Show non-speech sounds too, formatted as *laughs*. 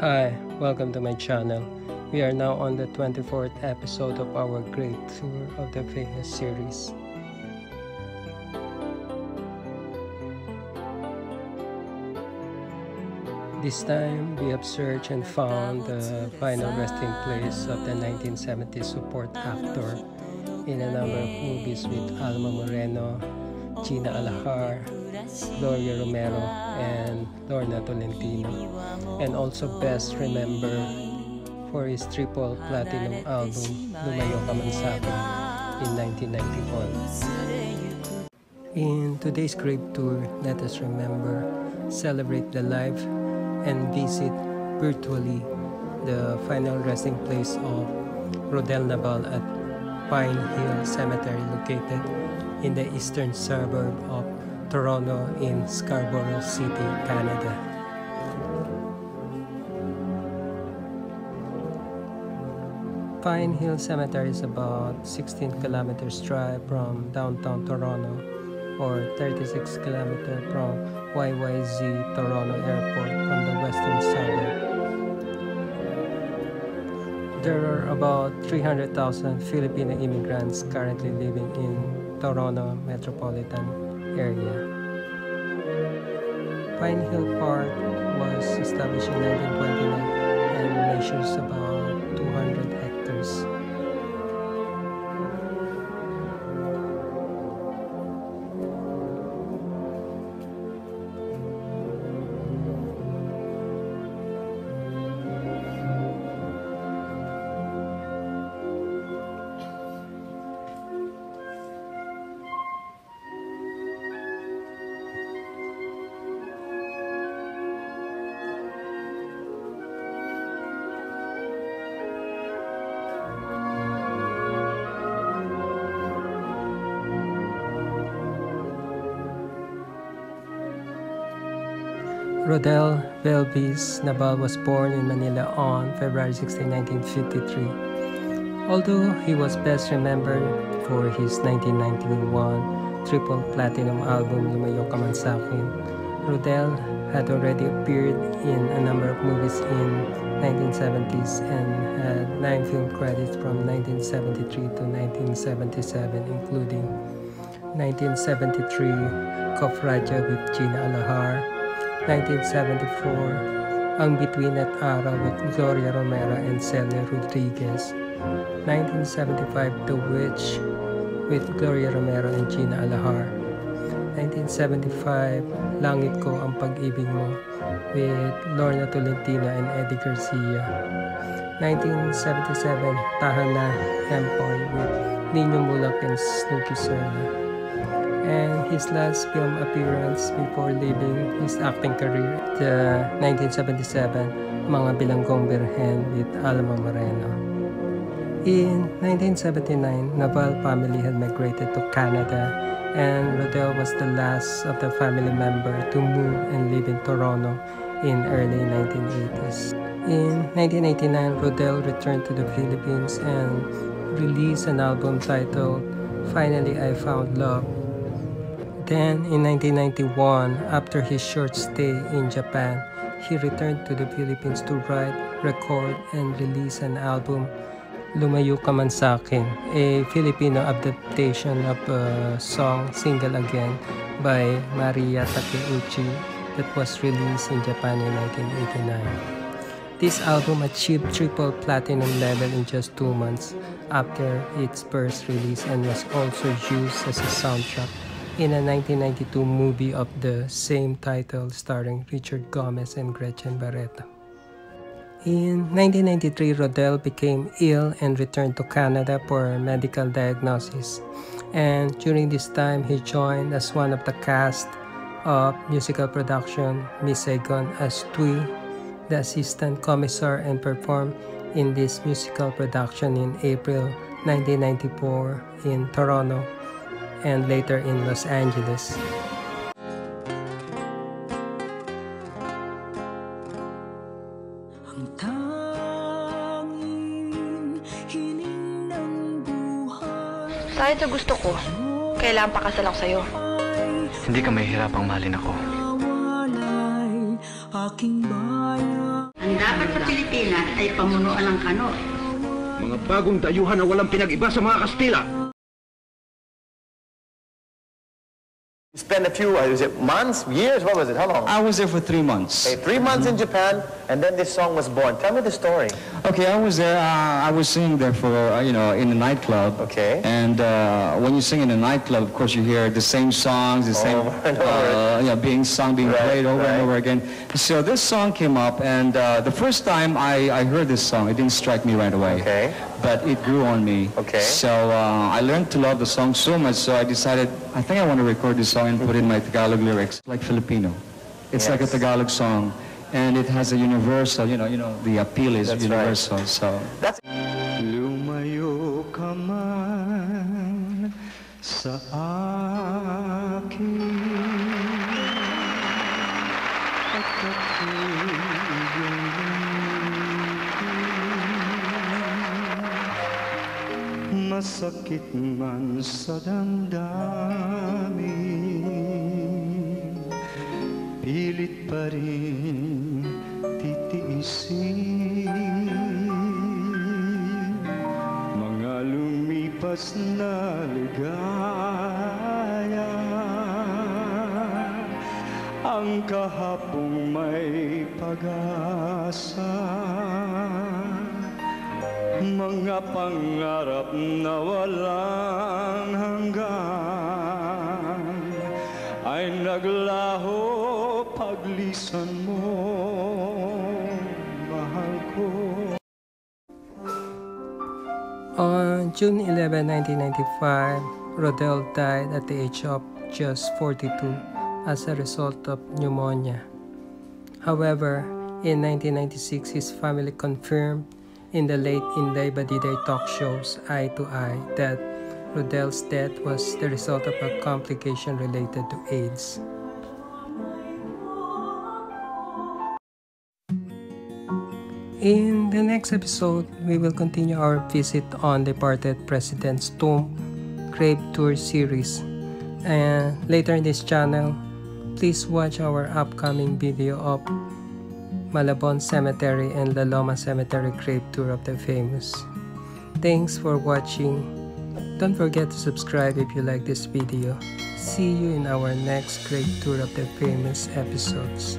Hi, welcome to my channel. We are now on the 24th episode of our grave tour of the famous series. This time, we have searched and found the final resting place of the 1970s support actor in a number of movies with Alma Moreno, Gina Alajar, Gloria Romero, and Lorna Tolentino, and also best remembered for his triple platinum album Lumayo Ka Man Sa'kin in 1991. In today's grave tour, let us remember, celebrate the life, and visit virtually the final resting place of Rodel Naval at Pine Hill Cemetery located in the eastern suburb of Toronto in Scarborough City, Canada. Pine Hill Cemetery is about 16 kilometers drive from downtown Toronto or 36 kilometers from YYZ Toronto Airport from the western suburb. There are about 300,000 Filipino immigrants currently living in Toronto metropolitan area. Pine Hill Park was established in 1929 and measures about Rodel Belvis Naval was born in Manila on February 16, 1953. Although he was best remembered for his 1991 triple platinum album Lumayo Ka Man Sa'kin, Rodel had already appeared in a number of movies in 1970s and had nine film credits from 1973 to 1977 including 1973 Kof Raja with Gina Alajar, 1974, Ang Bituin at Araw with Gloria Romero and Celia Rodriguez. 1975, The Witch with Gloria Romero and Gina Alahar. 1975, Langit Ko Ang Pag-ibig Mo with Lorna Tolentino and Eddie Garcia. 1977, Tahan Na Empoy with Nino Mulak and Snooki Serna and his last film appearance before leaving his acting career, the 1977 Mga Bilanggong Birhen with Alma Moreno. In 1979, Naval family had migrated to Canada and Rodel was the last of the family member to move and live in Toronto in early 1980s. In 1989, Rodel returned to the Philippines and released an album titled Finally I Found Love then, in 1991, after his short stay in Japan, he returned to the Philippines to write, record, and release an album, Lumayo Ka Man Sa'kin, a Filipino adaptation of a song Single Again by Maria Takeuchi that was released in Japan in 1989. This album achieved triple platinum level in just two months after its first release and was also used as a soundtrack in a 1992 movie of the same title starring Richard Gomez and Gretchen Barreto. In 1993, Rodel became ill and returned to Canada for medical diagnosis. And during this time, he joined as one of the cast of musical production Miss Saigon as Thuy, the assistant commissar, and performed in this musical production in April 1994 in Toronto and later in Los Angeles. Kahit sa gusto ko, kailangan pakasal ako sa'yo. Hindi ka mahihirapang mahalin ako. Ang dapat sa Pilipinas ay pamunuan ng kano. Mga bagong dayuhan na walang pinag-iba sa mga Kastila. You spent a few, uh, was it months, years? What was it? How long? I was there for three months. Okay, three months in Japan, and then this song was born. Tell me the story. Okay, I was there. Uh, I was singing there for uh, you know in the nightclub. Okay. And uh, when you sing in a nightclub, of course you hear the same songs, the same *laughs* Over and uh, you know, being sung, being Right, played over right. and over again. So this song came up, and uh, the first time I, I heard this song, it didn't strike me right away. Okay. But it grew on me. Okay. So uh, I learned to love the song so much, so I decided I think I want to record this song and put in my Tagalog lyrics, like Filipino. It's like a Tagalog song, and it has a universal, you know, you know, the appeal is That's right. universal. So That's Lumayo ka man sa Masakit man sa damdamin Pilit pa rin titiisin. Mga lumipas na ligaya Ang kahapong may pag-asa Mga pangarap na walang hanggan Ay naglaho paglisan mo On June 11, 1995, Rodel died at the age of just 42 as a result of pneumonia. However, in 1996, his family confirmed in the late Inday Badiday talk shows Eye to Eye that Rodel's death was the result of a complication related to AIDS. In the next episode, we will continue our visit on departed President's tomb grave tour series. And later in this channel, please watch our upcoming video of Malabon Cemetery and La Loma Cemetery grave tour of the famous. Thanks for watching. Don't forget to subscribe if you like this video. See you in our next grave tour of the famous episodes.